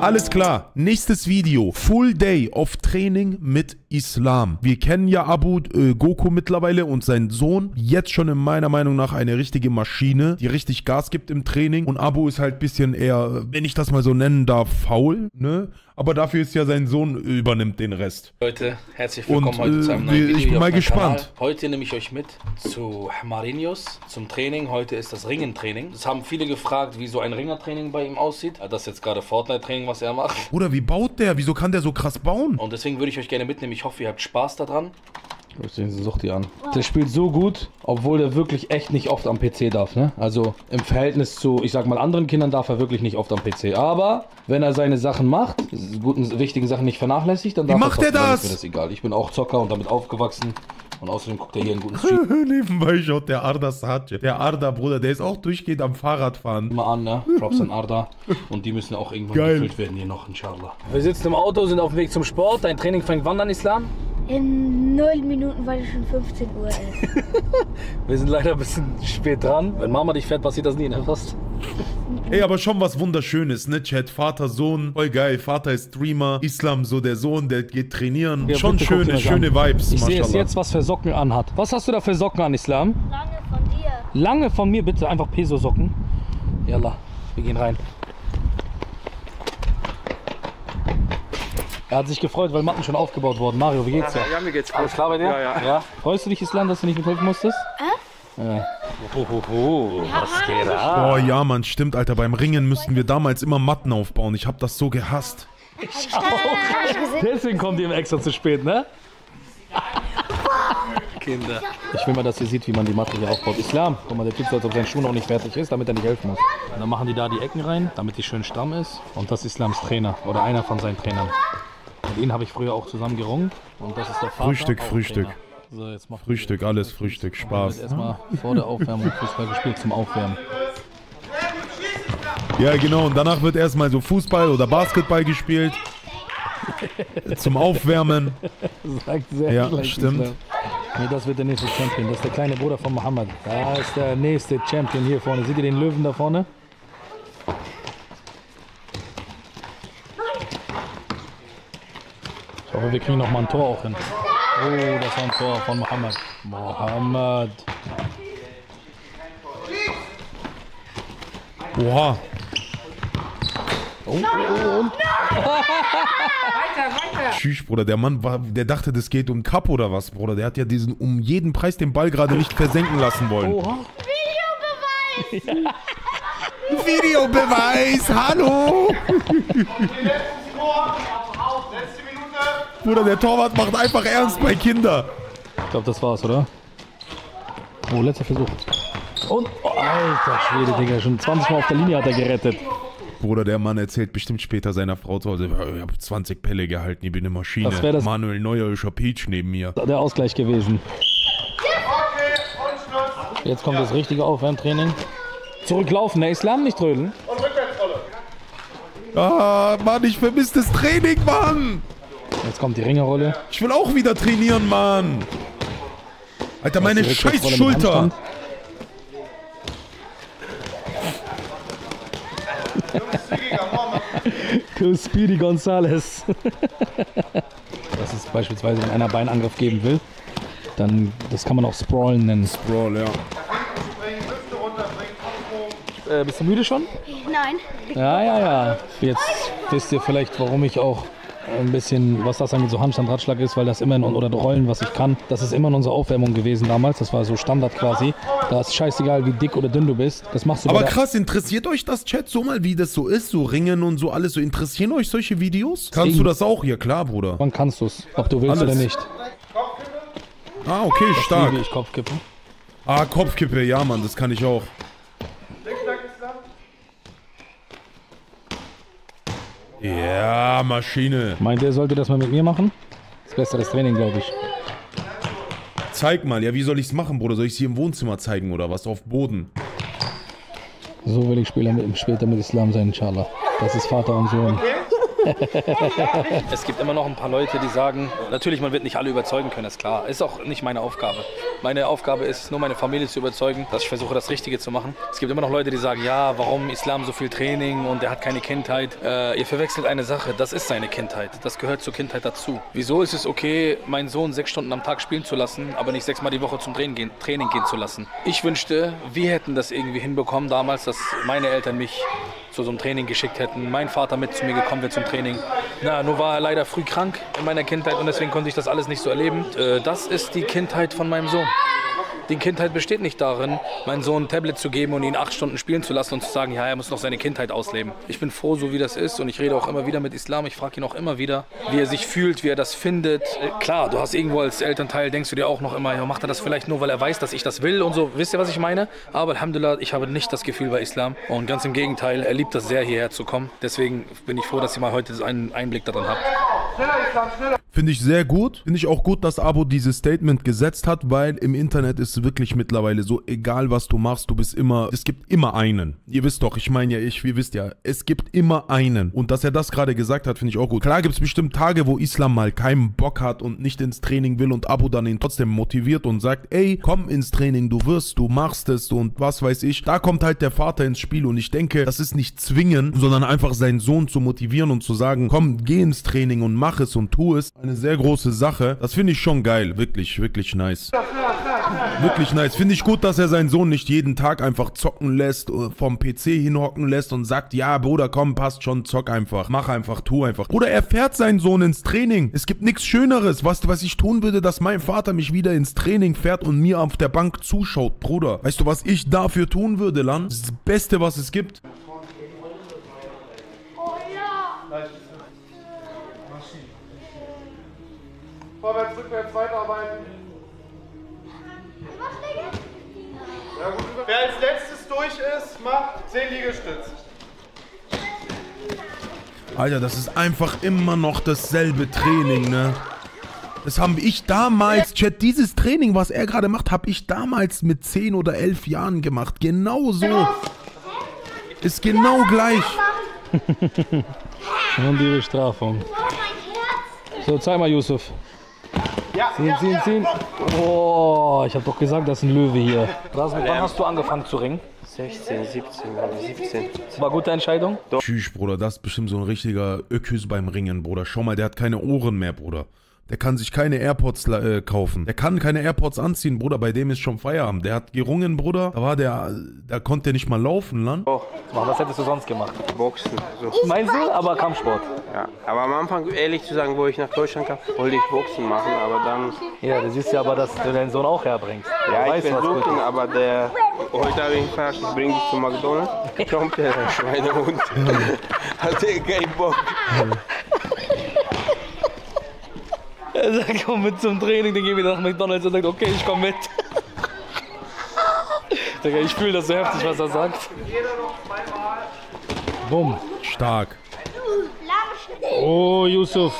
Alles klar, nächstes Video. Full Day of Training mit Islam. Wir kennen ja Abu äh, Goku mittlerweile und seinen Sohn. Jetzt schon in meiner Meinung nach eine richtige Maschine, die richtig Gas gibt im Training. Und Abu ist halt ein bisschen eher, wenn ich das mal so nennen darf, faul, ne? Aber dafür ist ja sein Sohn übernimmt den Rest. Leute, herzlich willkommen Und, heute äh, zu einem neuen ich Video bin hier mal gespannt. Kanal. Heute nehme ich euch mit zu Marinius zum Training. Heute ist das Ringentraining. Es haben viele gefragt, wie so ein Ringertraining bei ihm aussieht. Das ist jetzt gerade Fortnite-Training, was er macht. Bruder, wie baut der? Wieso kann der so krass bauen? Und deswegen würde ich euch gerne mitnehmen. Ich hoffe, ihr habt Spaß daran. Den sucht die an. Der spielt so gut, obwohl der wirklich echt nicht oft am PC darf, ne? Also im Verhältnis zu, ich sag mal, anderen Kindern darf er wirklich nicht oft am PC. Aber wenn er seine Sachen macht, guten, wichtigen Sachen nicht vernachlässigt, dann darf macht er das? Mir das egal. Ich bin auch Zocker und damit aufgewachsen. Und außerdem guckt er hier einen guten Stream Nebenbei schaut der Arda Sace. Der Arda, Bruder, der ist auch durchgehend am Fahrrad fahren. mal an, ne? Props an Arda. Und die müssen auch irgendwann Geil. gefüllt werden hier noch, inshallah. Wir sitzen im Auto, sind auf dem Weg zum Sport. Dein Training fängt wann an, Islam? In 0 Minuten, weil es schon 15 Uhr ist. Wir sind leider ein bisschen spät dran. Wenn Mama dich fährt, passiert das nie, ne? Fast. Ey, aber schon was Wunderschönes, ne, Chat? Vater, Sohn, voll geil. Vater ist Streamer. Islam, so der Sohn, der geht trainieren. Ja, schon schöne, schöne an. Vibes, Ich sehe jetzt, Mashallah. jetzt, was für Socken anhat. Was hast du da für Socken an, Islam? Lange von dir. Lange von mir bitte, einfach Peso-Socken. Yalla, wir gehen rein. Er hat sich gefreut, weil Matten schon aufgebaut wurden. Mario, wie geht's dir? Ja, mir geht's gut. Alles klar bei dir? Ja, ja. Freust du dich, Islam, dass du nicht mithelfen musstest? Äh? Ja. Hohoho, was geht ab? Boah, ja, Mann, stimmt, Alter. Beim Ringen müssten wir damals immer Matten aufbauen. Ich hab das so gehasst. Deswegen kommt ihr im extra zu spät, ne? Kinder. Ich will mal, dass ihr seht, wie man die Matte hier aufbaut. Islam, guck mal, der tut so, als ob sein Schuh noch nicht fertig ist, damit er nicht helfen muss. Und dann machen die da die Ecken rein, damit die schön stramm ist. Und das ist Islams Trainer oder einer von seinen Trainern. Mit ihnen habe ich früher auch zusammen gerungen. Und das ist der Vater. Frühstück, Frühstück. So, jetzt macht Frühstück, alles Frühstück, Spaß. erstmal vor der Aufwärmung Fußball gespielt zum Aufwärmen. Ja, genau. Und danach wird erstmal so Fußball oder Basketball gespielt. Zum Aufwärmen. Sagt sehr Ja, stimmt. Islam. Nee, das wird der nächste Champion. Das ist der kleine Bruder von Mohammed. Da ist der nächste Champion hier vorne. Seht ihr den Löwen da vorne? Hoffe, wir kriegen noch mal ein Tor auch hin. Oh, das war ein Tor von Mohammed. Mohammed. Oha. Oh, oh, und Tschüss, Bruder. Der Mann, war, der dachte, das geht um Cup oder was, Bruder. Der hat ja diesen um jeden Preis den Ball gerade nicht versenken lassen wollen. Oha. Videobeweis, hallo! Bruder, der Torwart macht einfach ernst bei Kinder. Ich glaube, das war's, oder? Oh, letzter Versuch. Und, oh, alter Schwede, Digga, schon 20 Mal auf der Linie hat er gerettet. Bruder, der Mann erzählt bestimmt später seiner Frau zu Hause, ich habe 20 Pelle gehalten, ich bin eine Maschine. Das das- Manuel Neuer ist Peach neben mir. Der Ausgleich gewesen. Jetzt kommt das richtige Aufwärmtraining. Zurücklaufen, der Islam nicht trödeln. Ah, Mann, ich vermisse das Training, Mann! Jetzt kommt die Ringerrolle. Ich will auch wieder trainieren, Mann! Alter, meine scheiß Schulter! Du Speedy Gonzales. Das ist beispielsweise, wenn einer Beinangriff geben will, dann, das kann man auch Sprawlen nennen. Brawl, ja. Äh, bist du müde schon? Nein. Ja, ja, ja. Jetzt wisst ihr vielleicht, warum ich auch ein bisschen, was das angeht, so Handstand, Ratschlag ist, weil das immer in, oder Rollen, was ich kann, das ist immer in unserer Aufwärmung gewesen damals. Das war so Standard quasi. Da ist scheißegal, wie dick oder dünn du bist. Das machst du Aber krass, interessiert euch das Chat so mal, wie das so ist? So Ringen und so alles. So interessieren euch solche Videos? Kannst du das auch? Ja, klar, Bruder. Wann kannst du es? Ob du willst Alles. oder nicht. Ah, okay, stark. Ich Kopfkippen. Ah, Kopfkippe, ja, Mann, das kann ich auch. Ja, Maschine. Meint ihr, sollte das mal mit mir machen? Das ist besseres Training, glaube ich. Zeig mal, ja, wie soll ich's machen, Bruder? Soll ich sie im Wohnzimmer zeigen oder was? Auf Boden? So will ich später mit, später mit Islam sein, inshallah. Das ist Vater und Sohn. Es gibt immer noch ein paar Leute, die sagen, natürlich, man wird nicht alle überzeugen können, ist klar. Ist auch nicht meine Aufgabe. Meine Aufgabe ist nur, meine Familie zu überzeugen, dass ich versuche, das Richtige zu machen. Es gibt immer noch Leute, die sagen, ja, warum Islam so viel Training und er hat keine Kindheit. Äh, ihr verwechselt eine Sache, das ist seine Kindheit. Das gehört zur Kindheit dazu. Wieso ist es okay, meinen Sohn sechs Stunden am Tag spielen zu lassen, aber nicht sechsmal die Woche zum Training gehen, Training gehen zu lassen? Ich wünschte, wir hätten das irgendwie hinbekommen damals, dass meine Eltern mich zu so einem Training geschickt hätten, mein Vater mit zu mir gekommen wäre zum Training. Na, nur war er leider früh krank in meiner Kindheit und deswegen konnte ich das alles nicht so erleben. Äh, das ist die Kindheit von meinem Sohn. Die Kindheit besteht nicht darin, meinen Sohn ein Tablet zu geben und ihn acht Stunden spielen zu lassen und zu sagen, ja, er muss noch seine Kindheit ausleben. Ich bin froh, so wie das ist und ich rede auch immer wieder mit Islam. Ich frage ihn auch immer wieder, wie er sich fühlt, wie er das findet. Klar, du hast irgendwo als Elternteil, denkst du dir auch noch immer, ja, macht er das vielleicht nur, weil er weiß, dass ich das will und so. Wisst ihr, was ich meine? Aber Alhamdulillah, ich habe nicht das Gefühl bei Islam und ganz im Gegenteil, er liebt das sehr, hierher zu kommen. Deswegen bin ich froh, dass ihr mal heute einen Einblick darin habt. Finde ich sehr gut. Finde ich auch gut, dass Abo dieses Statement gesetzt hat, weil im Internet ist wirklich mittlerweile so, egal was du machst, du bist immer, es gibt immer einen. Ihr wisst doch, ich meine ja, ich, ihr wisst ja, es gibt immer einen. Und dass er das gerade gesagt hat, finde ich auch gut. Klar gibt es bestimmt Tage, wo Islam mal keinen Bock hat und nicht ins Training will und Abo dann ihn trotzdem motiviert und sagt, ey, komm ins Training, du wirst, du machst es und was weiß ich. Da kommt halt der Vater ins Spiel und ich denke, das ist nicht zwingen, sondern einfach seinen Sohn zu motivieren und zu sagen, komm, geh ins Training und mach es und tu es. Eine sehr große Sache. Das finde ich schon geil. Wirklich, wirklich nice. Wirklich nice. Finde ich gut, dass er seinen Sohn nicht jeden Tag einfach zocken lässt, äh, vom PC hinhocken lässt und sagt, ja, Bruder, komm, passt schon, zock einfach. Mach einfach, tu einfach. Bruder, er fährt seinen Sohn ins Training. Es gibt nichts Schöneres. Was, was ich tun würde, dass mein Vater mich wieder ins Training fährt und mir auf der Bank zuschaut, Bruder. Weißt du, was ich dafür tun würde, Lan? Das das Beste, was es gibt. Vorwärts, rückwärts, weiterarbeiten. Ja, gut. Wer als letztes durch ist, macht 10 Liegestütz. Alter, das ist einfach immer noch dasselbe Training, ne? Das haben ich damals, Chat, dieses Training, was er gerade macht, habe ich damals mit 10 oder 11 Jahren gemacht. Genau so. Ist genau gleich. Und die Bestrafung. So, zeig mal, Yusuf. Ja, Ziehen, ja, ziehen, ja. ziehen. Oh, ich habe doch gesagt, das ist ein Löwe hier. Rasmus, wann hast du angefangen zu ringen? 16, 17 oder 17. War gute Entscheidung? Tschüss, Bruder, das ist bestimmt so ein richtiger Öküs beim Ringen, Bruder. Schau mal, der hat keine Ohren mehr, Bruder. Der kann sich keine AirPods äh, kaufen. Der kann keine AirPods anziehen, Bruder. Bei dem ist schon Feierabend. Der hat gerungen, Bruder. Da war der, da konnte der nicht mal laufen, Land. Oh, Was hättest du sonst gemacht? Boxen. So. Meinst du? Aber Kampfsport. Ja. Aber am Anfang, ehrlich zu sagen, wo ich nach Deutschland kam, wollte ich Boxen machen, aber dann. Ja, du siehst ja aber, dass du deinen Sohn auch herbringst. Ja, ich weißt, was gut versuche aber der. Heute habe ich ihn gefragt, ich bringe dich zu McDonalds. Kommt der Schweinehund. Hat er keinen Bock. Er sagt, komm mit zum Training, dann gehen wir nach McDonalds und sagt, okay, ich komm mit. Digga, ich fühle das so heftig, was er sagt. Bumm. Stark. Oh, Yusuf.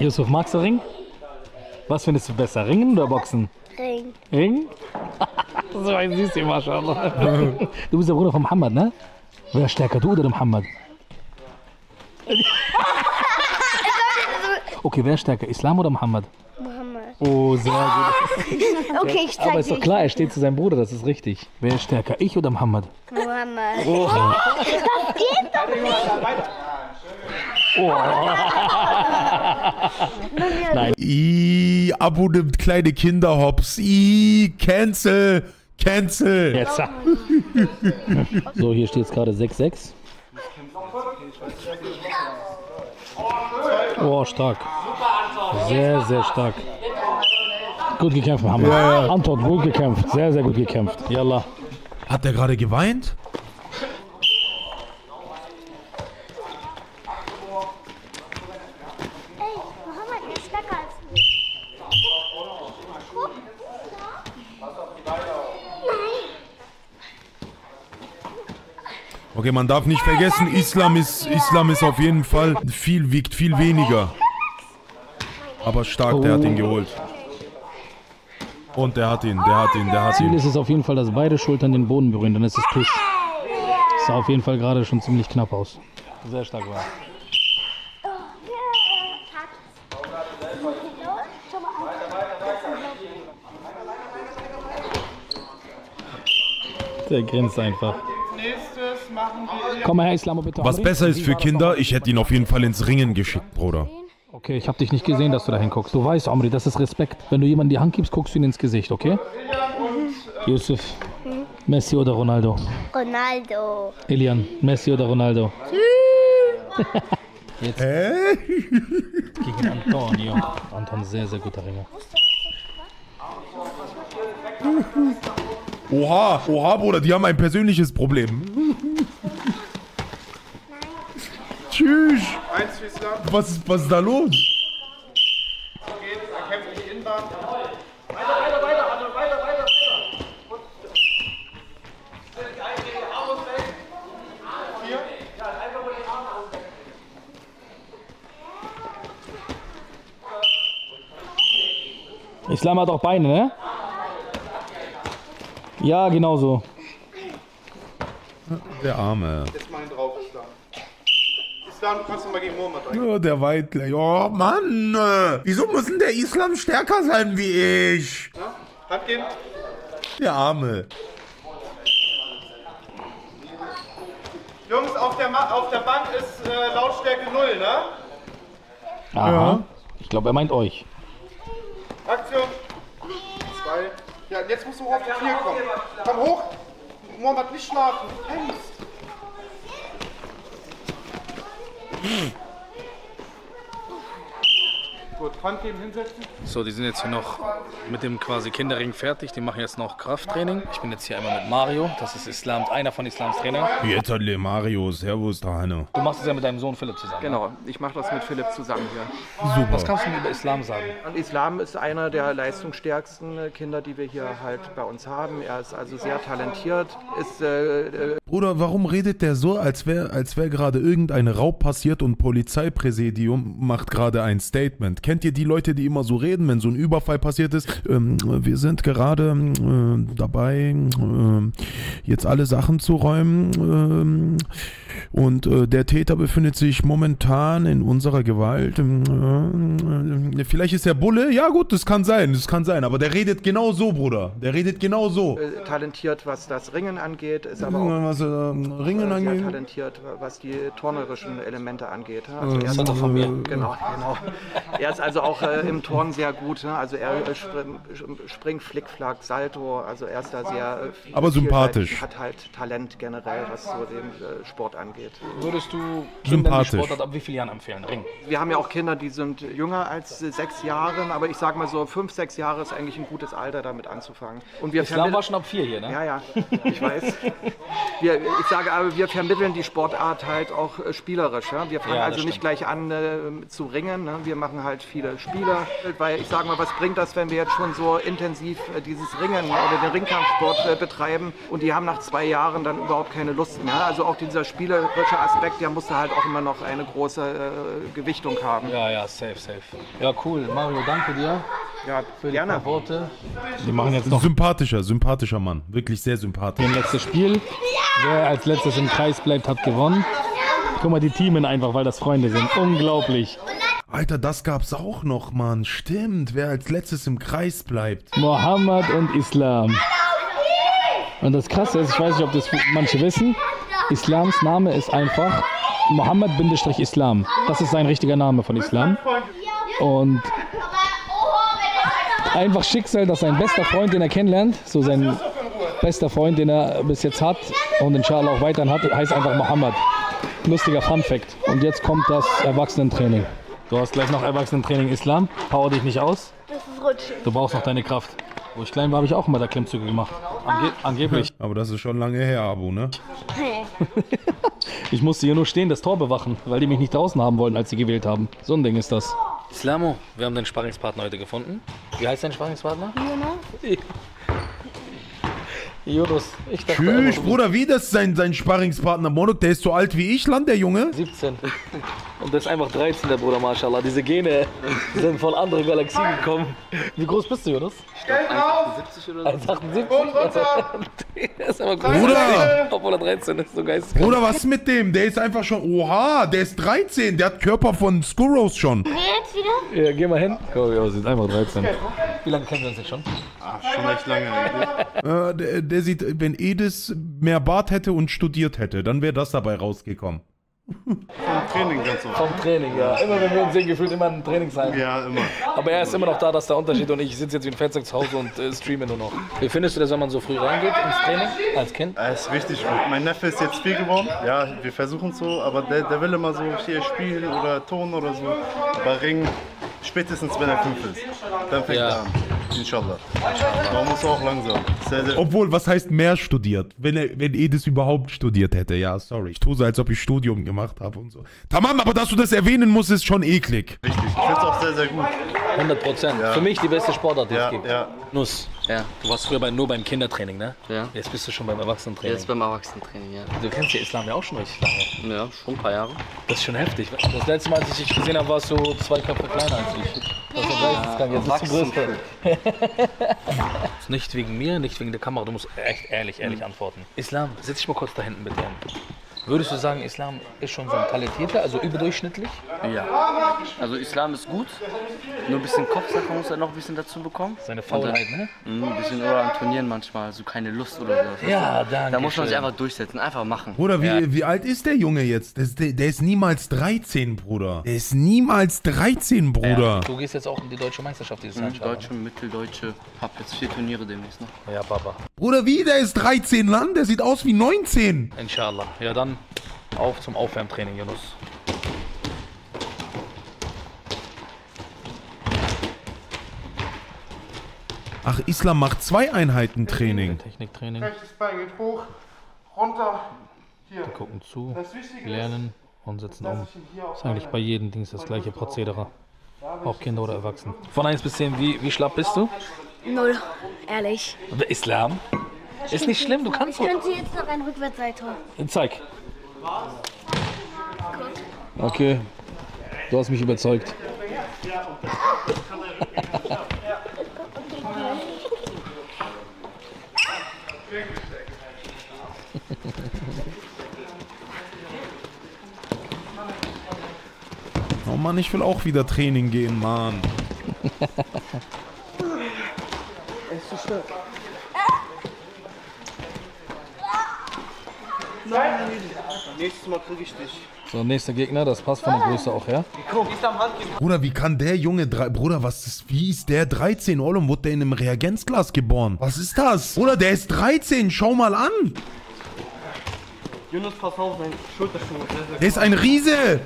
Yusuf, magst du Ring? Was findest du besser, Ringen oder Boxen? Ring. Ring? so ein Süßi, Maschallah. Du bist der Bruder von Muhammad, ne? Wer ist stärker, du oder der Muhammad? Okay, wer ist stärker, Islam oder Muhammad? Muhammad. Oh, sehr gut. Okay, ich Aber zeig ist doch klar, er steht zu seinem Bruder, das ist richtig. Wer ist stärker, ich oder Muhammad? Muhammad. I, Abo nimmt kleine Kinder hops. I, cancel. Cancel. Jetzt. so, hier steht es gerade 6-6. Oh, stark. Sehr, sehr stark. Gut gekämpft, Mohammed. Ja, ja. Antwort, gut gekämpft. Sehr, sehr gut gekämpft. Yalla. Hat der gerade geweint? Okay, man darf nicht vergessen, Islam ist, Islam ist auf jeden Fall viel, wiegt viel weniger. Aber stark, oh. der hat ihn geholt. Und der hat ihn, der hat ihn, der hat ihn. Ziel ist es auf jeden Fall, dass beide Schultern den Boden berühren, dann ist es Tusch. Das sah auf jeden Fall gerade schon ziemlich knapp aus. Sehr stark war. Der grinst einfach. Komm mal her, Islamo, bitte. Was besser ist für Kinder, ich hätte ihn auf jeden Fall ins Ringen geschickt, Bruder. Okay, ich habe dich nicht gesehen, dass du da hinguckst. Du weißt, Amri, das ist Respekt. Wenn du jemandem die Hand gibst, guckst du ihm ins Gesicht, okay? Yusuf, Messi oder Ronaldo? Ronaldo. Elian, Messi oder Ronaldo? Hä? Gegen Antonio. Anton, sehr, sehr guter Ringer. Oha, oha, Bruder, die haben ein persönliches Problem. Tschüss. eins. Was ist, was ist da los? Geht, er kämpft die Innenbahn. Islam hat auch Beine, ne? Ja, genau so. Der Arme. Jetzt mal drauf, Islam. Du kannst noch mal gegen Mohammed rein. Ja, der weit gleich. Oh Mann, äh, wieso muss denn der Islam stärker sein wie ich? Hand geben. Der Arme. Jungs, auf der, Ma auf der Bank ist äh, Lautstärke 0, ne? Aha. Ich glaube, er meint euch. Aktion. Zwei. Ja, jetzt musst du hoch auf die Knie kommen. Komm hoch. Mohammed, nicht schlafen. Du Gut, Hand geben, hinsetzen. So, die sind jetzt hier noch mit dem quasi Kinderring fertig. Die machen jetzt noch Krafttraining. Ich bin jetzt hier einmal mit Mario. Das ist Islam, einer von Islams Trainern. Jetzt hat Le Mario, Servus, da Hanne. Du machst es ja mit deinem Sohn Philipp zusammen. Genau, ich mache das mit Philipp zusammen hier. Super. Was kannst du über Islam sagen? Islam ist einer der leistungsstärksten Kinder, die wir hier halt bei uns haben. Er ist also sehr talentiert, ist äh, äh, Bruder, warum redet der so, als wäre als wär gerade irgendein Raub passiert und Polizeipräsidium macht gerade ein Statement? Kennt ihr die Leute, die immer so reden, wenn so ein Überfall passiert ist? Ähm, wir sind gerade äh, dabei, äh, jetzt alle Sachen zu räumen. ähm, und äh, der Täter befindet sich momentan in unserer Gewalt. Ähm, äh, vielleicht ist der Bulle. Ja gut, das kann sein, das kann sein. Aber der redet genau so, Bruder. Der redet genau so. äh, talentiert, was das Ringen angeht, ist aber auch Was äh, Ringen sehr angeht. talentiert, was die turnerischen Elemente angeht. ja. Also er Das ist er von mir. Genau, genau. Er ist also auch äh, im Turnen sehr gut. Ne? Also er äh, spring, springt Flickflack, Salto. Also er ist da sehr. Äh, viel- Aber sympathisch. Hat halt Talent generell, was so den äh, Sport angeht. Würdest du Kindern die Sympathisch. Sportart ab wie vielen Jahren empfehlen? Ring. Wir haben ja auch Kinder, die sind jünger als äh, sechs Jahre, aber ich sag mal so fünf, sechs Jahre ist eigentlich ein gutes Alter, damit anzufangen. Und wir Islam war schon ab vier hier, ne? ja, ja, ich weiß. Wir, ich sage aber, wir vermitteln die Sportart halt auch äh, spielerisch. Ja? Wir fangen Ja, also nicht stimmt. gleich an äh, zu ringen. Ne? Wir machen halt viele Spiele. Weil ich sage mal, was bringt das, wenn wir jetzt schon so intensiv äh, dieses Ringen oder den Ringkampfsport äh, betreiben und die haben nach zwei Jahren dann überhaupt keine Lust mehr. Also auch dieser spielerische Aspekt, der musste halt auch immer noch eine große äh, Gewichtung haben. Ja, ja, safe, safe. Ja, cool. Mario, danke dir Ja, für die gerne. paar Worte. Wir machen jetzt noch Sympathischer, sympathischer Mann. Wirklich sehr sympathisch. ein letztes Spiel. Wer als letztes im Kreis bleibt, hat gewonnen. Guck mal, die Teamen einfach, weil das Freunde sind. Unglaublich. Alter, das gab's auch noch, Mann. Stimmt, wer als letztes im Kreis bleibt. Mohammed und Islam. Und das Krasse ist, ich weiß nicht, ob das manche wissen, Islams Name ist einfach Mohammed-Islam. Das ist sein richtiger Name von Islam. Und einfach Schicksal, dass sein bester Freund, den er kennenlernt, so sein bester Freund, den er bis jetzt hat und inshallah auch weiterhin hat, heißt einfach Mohammed. Lustiger Fun Fact. Und jetzt kommt das Erwachsenentraining. Du hast gleich noch Erwachsenentraining Islam. Power dich nicht aus. Das ist rutschig. Du brauchst noch deine Kraft. Wo ich klein war, habe ich auch immer da Klimmzüge gemacht. Ange angeblich. Aber das ist schon lange her, Abu, ne? Ich musste hier nur stehen, das Tor bewachen, weil die mich nicht draußen haben wollen, als sie gewählt haben. So ein Ding ist das. Islamo, wir haben deinen Sparringspartner heute gefunden. Wie heißt dein Sparringspartner? Jonas. Ich dachte Tschüss, einfach, Bruder, wie das ist sein, sein Sparringspartner Monok? Der ist so alt wie ich, Land, der Junge. 17. Und der ist einfach 13, der Bruder, mashallah. Diese Gene sind von anderen Galaxien gekommen. Wie groß bist du, Jonas? Geld drauf. 1,78. Und runter. Der ist aber groß. Bruder! Obwohl er 13 ist, so geisteskrank. Bruder, was ist mit dem? Der ist einfach schon. Oha, der ist 13. Der hat Körper von Skurros schon. Jetzt wieder? Ja, geh mal hin. Guck, wie aussieht. Einfach 13. Wie lange kennen wir uns jetzt schon? Schon recht lange eigentlich. Äh, der, sieht, wenn Edis mehr Bart hätte und studiert hätte, dann wäre das dabei rausgekommen. Vom Training ganz oft. Vom Training, ja. Immer wenn wir uns sehen, gefühlt immer ein Trainingsheim. Ja, immer. Aber er ist immer noch da, das ist der Unterschied. Und ich sitze jetzt wie ein Fettsack zu Hause und äh, streame nur noch. Wie findest du das, wenn man so früh reingeht ins Training als Kind? Er ist richtig gut. Mein Neffe ist jetzt vier geworden. Ja, wir versuchen so, aber der, der will immer so hier spielen oder Ton oder so. Aber Ring, spätestens wenn er fünf ist. Dann fängt Ja. er an. Inshallah. Man muss auch langsam. Sehr, sehr Obwohl, was heißt mehr studiert? Wenn, er, wenn Edis überhaupt studiert hätte, ja, sorry. Ich tue so, als ob ich Studium gemacht habe und so. Tamam, aber dass du das erwähnen musst, ist schon eklig. richtig. Ich finde es auch sehr, sehr gut. 100 Prozent. Für mich die beste Sportart, die Ja, es gibt. ja. Nuss. Ja. Du warst früher bei, nur beim Kindertraining, ne? Ja. Jetzt bist du schon beim Erwachsenentraining. Jetzt beim Erwachsenentraining, ja. Du kennst ja Islam ja auch schon richtig lange. Ja, schon ein paar Jahre. Das ist schon heftig. Das letzte Mal, als ich dich gesehen habe, warst du zwei Köpfe kleiner als ich. Das ist ja geisteskrank. Jetzt bist du größer. nicht wegen mir, nicht wegen der Kamera. Du musst echt ehrlich, ehrlich antworten. Islam, setz dich mal kurz da hinten bitte hin. Würdest du sagen, Islam ist schon so ein talentierter, also überdurchschnittlich? Ja. Also Islam ist gut. Nur ein bisschen Kopfsache muss er noch ein bisschen dazu bekommen. Seine Faulheit, ne? Mhm, ein bisschen oder an Turnieren manchmal, also keine Lust oder so. Ja, danke. Da muss man sich einfach durchsetzen, einfach machen. Bruder, wie, Ja. wie alt ist der Junge jetzt? Der ist, der, der ist niemals 13, Bruder. Der ist niemals 13, Bruder. Du gehst jetzt auch in die deutsche Meisterschaft dieses Jahr. Mhm, Deutsche, Mitteldeutsche, hab jetzt vier Turniere demnächst noch. Ja, Papa. Bruder, wie? Der ist 13 Land? Der sieht aus wie 19. Inshallah. Ja, dann auf zum Aufwärmtraining, Junus. Ach, Islam macht zwei Einheiten Training. Techniktraining. Rechtes Bein geht hoch, runter. Hier. Gucken zu, Das lernen und setzen um. ist, auf ist eigentlich bei jedem Dings das gleiche Prozedere. Ob Kinder oder Erwachsene. Von 1 bis 10, wie, wie schlapp bist du? Null. Ehrlich. Islam? Ist nicht schlimm, du kannst Ich könnte jetzt noch ein Rückwärtssalto. Zeig. Okay. Du hast mich überzeugt. Oh Mann, ich will auch wieder Training gehen, Mann. Nächstes Mal kriege ich dich. So, nächster Gegner, das passt von der Größe auch her. Bruder, wie kann der Junge, drei, Bruder, was ist, wie ist der 13? Ollum, wurde der in einem Reagenzglas geboren? Was ist das? Bruder, der ist 13, schau mal an. Jonas, pass auf, sehr, sehr Der ist ein Riese.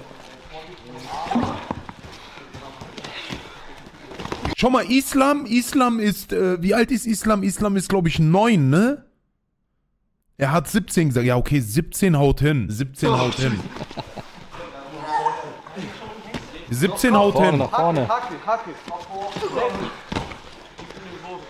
Schau mal, Islam, Islam ist, äh, wie alt ist Islam? Islam ist, glaube ich, 9, ne? Er hat 17 gesagt. Ja, okay, 17 haut hin. 17 haut hin. 17 haut hin. nach vorne. Hacke, Hacke.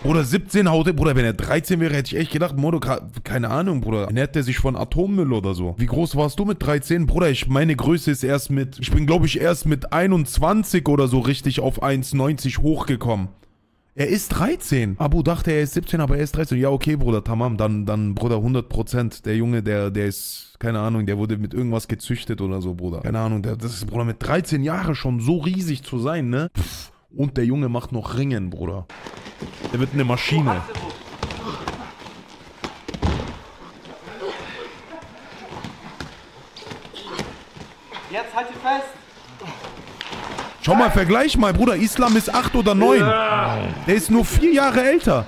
Bruder, 17 haut hin. Bruder, wenn er 13 wäre, hätte ich echt gedacht, Modo, keine Ahnung, Bruder. Ernährt der sich von Atommüll oder so? Wie groß warst du mit 13? Bruder, ich, meine Größe ist erst mit, ich bin, glaube ich, erst mit 21 oder so richtig auf 1,90 hochgekommen. Er ist 13. Abu dachte, er ist 17, aber er ist 13. Ja, okay, Bruder, tamam. Dann, dann, Bruder, 100%. Der Junge, der, der ist, keine Ahnung, der wurde mit irgendwas gezüchtet oder so, Bruder. Keine Ahnung, der, das ist, Bruder, mit 13 Jahren schon so riesig zu sein, ne? Pff. Und der Junge macht noch Ringen, Bruder. Der wird eine Maschine. Jetzt halt dich fest. Schau mal, vergleich mal, Bruder. Islam ist 8 oder 9. Der ist nur 4 Jahre älter.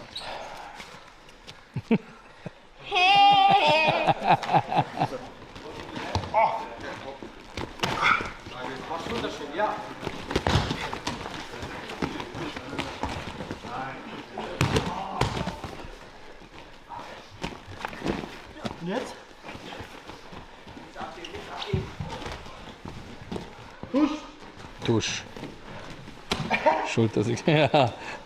Tusch. schuld, dass ich.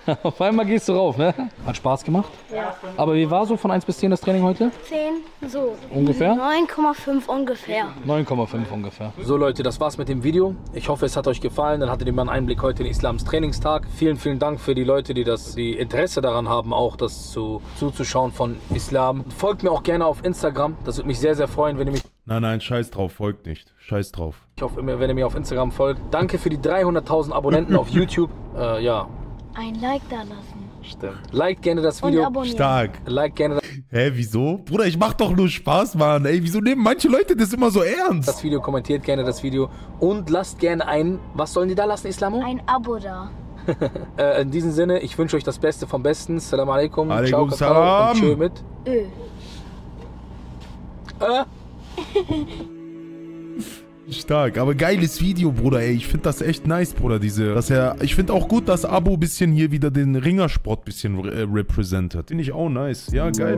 Ja. Auf einmal gehst du rauf, ne? Hat Spaß gemacht? Ja. Aber wie war so von 1 bis 10 das Training heute? 10, so. Ungefähr? 9,5 ungefähr. 9,5 ungefähr. So Leute, das war's mit dem Video. Ich hoffe, es hat euch gefallen. Dann hattet ihr mal einen Einblick heute in Islams Trainingstag. Vielen, vielen Dank für die Leute, die das, die Interesse daran haben, auch das zu, zuzuschauen von Islam. Folgt mir auch gerne auf Instagram. Das würde mich sehr, sehr freuen, wenn ihr mich Nein, nein, scheiß drauf, folgt nicht. Scheiß drauf. auf, wenn ihr mir auf Instagram folgt. Danke für die 300.000 Abonnenten auf YouTube. Äh, ja, Ein Like da lassen. stimmt. Like gerne das Und Video. abonnieren. Stark. Like gerne Hä, wieso? Bruder, ich mach doch nur Spaß, Mann. Ey, wieso nehmen manche Leute das immer so ernst? das Video, kommentiert gerne das Video und lasst gerne ein, was sollen die da lassen, Islamo? Ein Abo da. Äh, in diesem Sinne, ich wünsche euch das Beste vom Besten. Salam alaikum. Alaikum Ciao, Kakao salam. und tschö mit. Ö. Äh, Stark, aber geiles Video, Bruder, ey. Ich finde das echt nice, Bruder, diese, dass er, ich finde auch gut, dass Abo bisschen hier wieder den Ringersport bisschen äh, representet. Finde ich auch nice. Ja, geil.